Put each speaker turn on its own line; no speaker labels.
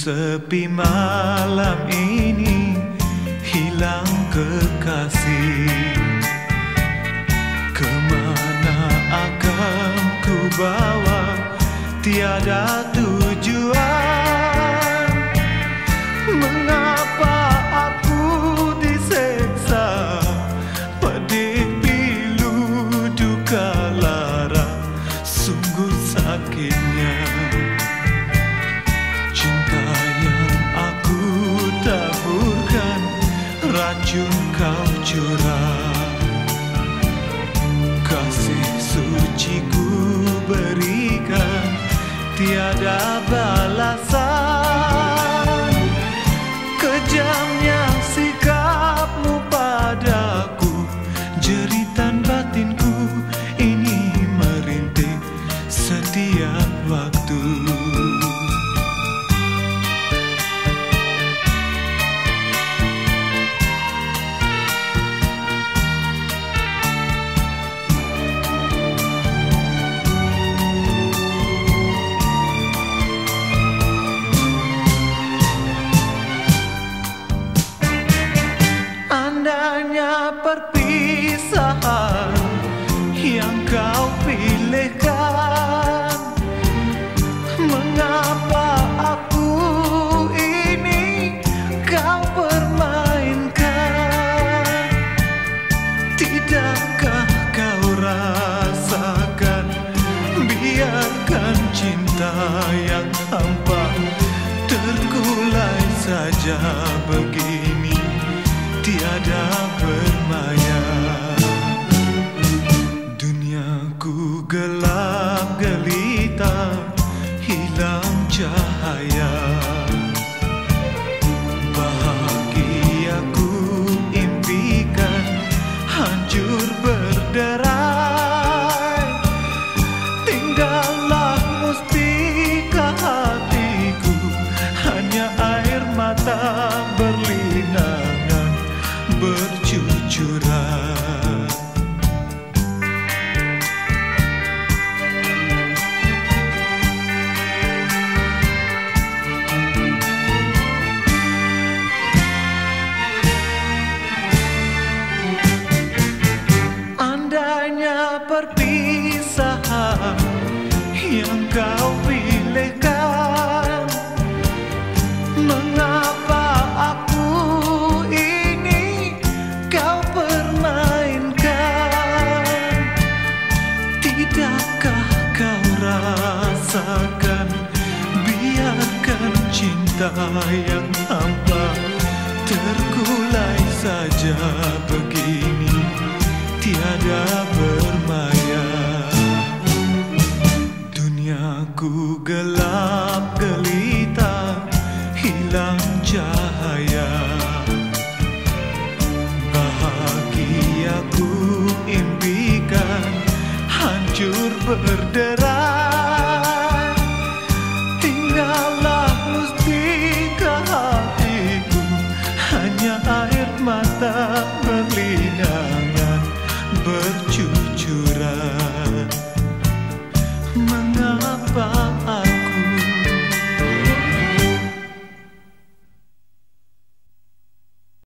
sepi malam ini hilang kekasih. Ke mana akan ku bawa tiada tujuan racun kau curah. Kasih suci ku berikan. Tiada balasan perpisahan yang kau pilihkan. Mengapa aku ini kau permainkan? Tidakkah kau rasakan? Biarkan cinta yang hampa Terkulai saja begini. Tiada bermaya 呀嗨 Andainya perpisahan yang kau pilihkan. Mengapa aku ini kau permainkan? Tidakkah kau rasakan? Biarkan cinta yang hampa Terkulai saja begini Tiada bermaya. Duniaku gelap gelita Hilang cahaya. Bahagiaku impikan Hancur berderai Mengapa